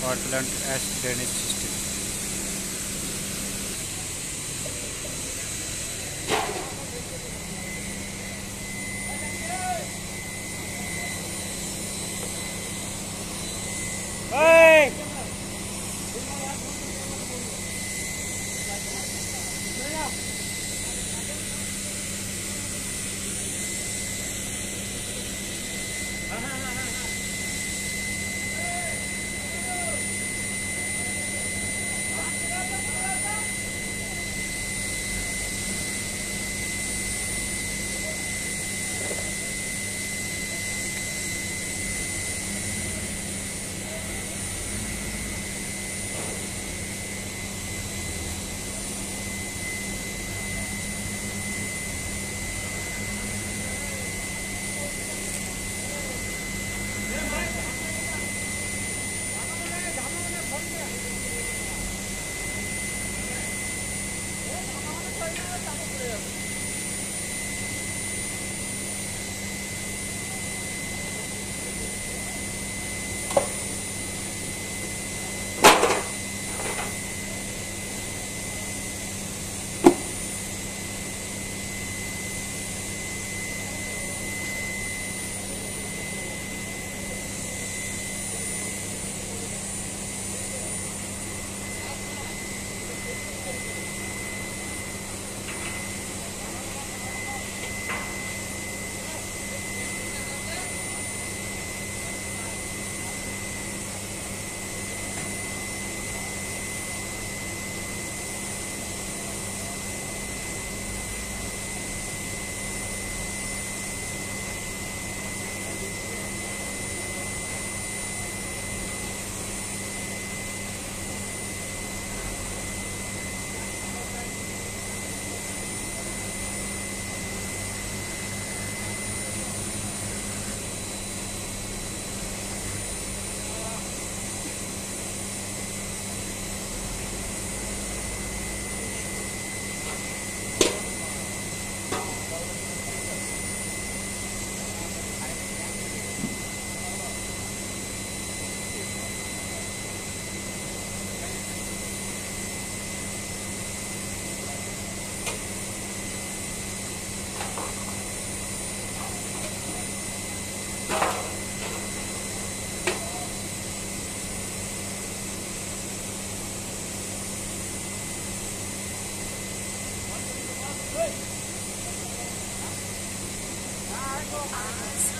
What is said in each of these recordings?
power plant ash drainage system. Hey! Thank you.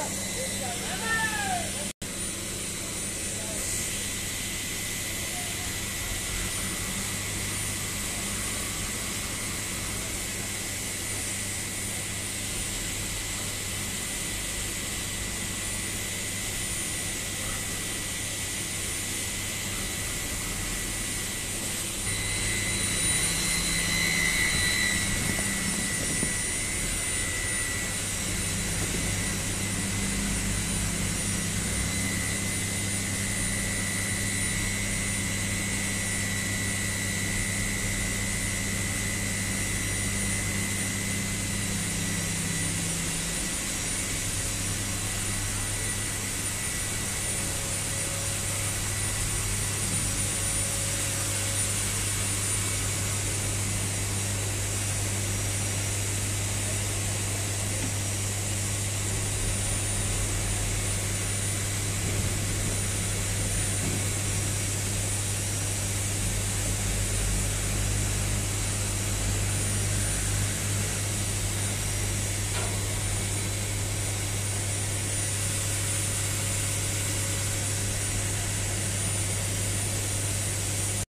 頑張れ!